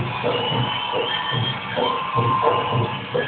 Thank you.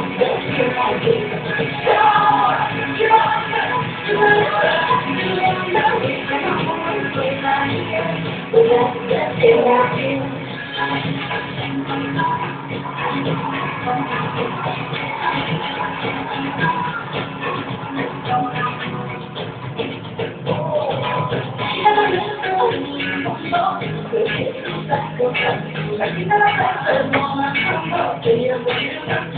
I'm not going to be able to do that.